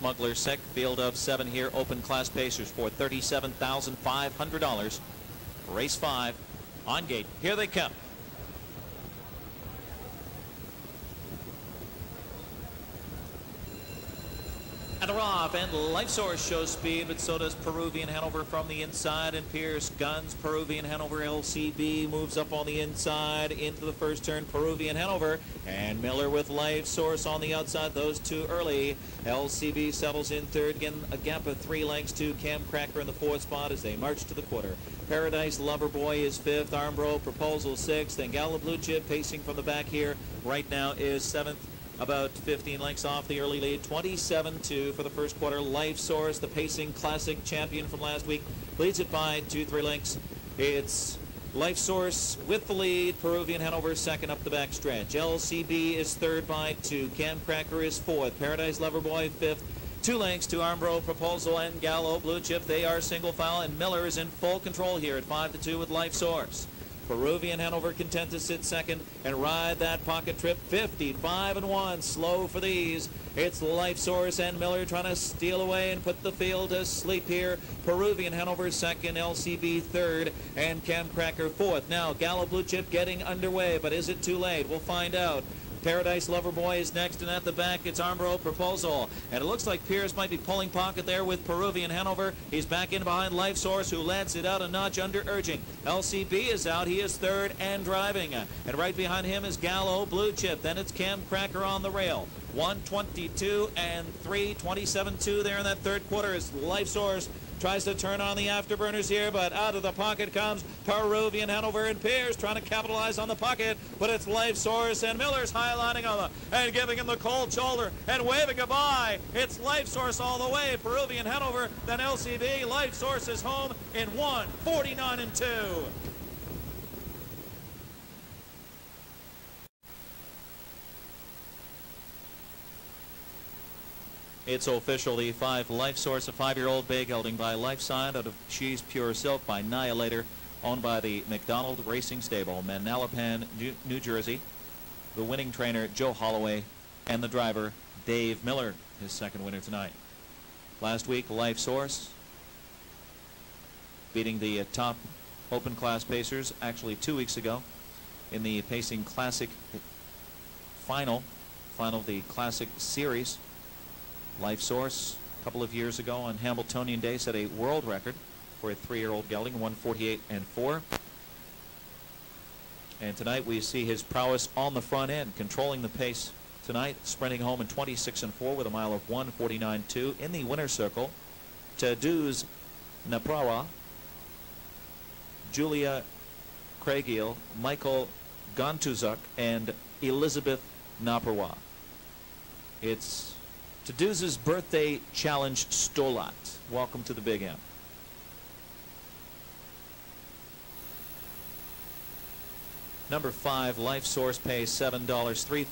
Smuggler sick. Field of seven here. Open class pacers for $37,500. Race five on gate. Here they come. And they're off, and Life Source shows speed, but so does Peruvian Hanover from the inside, and Pierce guns Peruvian Hanover LCB moves up on the inside into the first turn, Peruvian Hanover, and Miller with Life Source on the outside, those two early. LCB settles in third, again a gap of three lengths to Cam Cracker in the fourth spot as they march to the quarter. Paradise Lover Boy is fifth, Armbro Proposal sixth, and Gallo Blue Chip pacing from the back here right now is seventh about 15 lengths off the early lead. 27-2 for the first quarter. Life Source, the pacing classic champion from last week, leads it by two, three lengths. It's Life Source with the lead. Peruvian Hanover second up the back stretch. LCB is third by two. Cam Cracker is fourth. Paradise Loverboy fifth. Two lengths to Armbro, Proposal, and Gallo. Blue Chip, they are single file, and Miller is in full control here at 5 to 2 with Life Source. Peruvian Hanover content to sit second and ride that pocket trip 55 and 1 slow for these it's life source and miller trying to steal away and put the field to sleep here. Peruvian hanover second lcb third and cam cracker fourth. Now gallo blue chip getting underway but is it too late? We'll find out Paradise Lover Boy is next, and at the back, it's Armbro Proposal. And it looks like Pierce might be pulling pocket there with Peruvian Hanover. He's back in behind Life Source, who lets it out a notch under urging. LCB is out. He is third and driving. And right behind him is Gallo Blue Chip. Then it's Cam Cracker on the rail. 122 and 3, 27-2 there in that third quarter is Life Source tries to turn on the afterburners here, but out of the pocket comes Peruvian Hanover and Pierce trying to capitalize on the pocket, but it's Life Source and Miller's highlighting on the and giving him the cold shoulder and waving goodbye. It's Life Source all the way. Peruvian Hanover, then LCB. Life Source is home in 149 and 2. It's official. The five Life Source, a five-year-old bay gelding by Life Sign out of She's Pure Silk by Nihilator, owned by the McDonald Racing Stable, Manalapan, New Jersey. The winning trainer, Joe Holloway, and the driver, Dave Miller, his second winner tonight. Last week, Life Source beating the uh, top open class pacers, actually two weeks ago, in the Pacing Classic final, final of the Classic Series. Life Source a couple of years ago on Hambletonian Day set a world record for a three-year-old gelding, 148 and 4. And tonight we see his prowess on the front end, controlling the pace tonight, sprinting home in 26 and 4 with a mile of 149.2 in the winner's circle. Taduz Naprawa, Julia Craigiel, Michael Gontuzuk, and Elizabeth Naprawa. It's Taduz's birthday challenge Stolat. Welcome to the Big M. Number five, Life Source pays $7, 3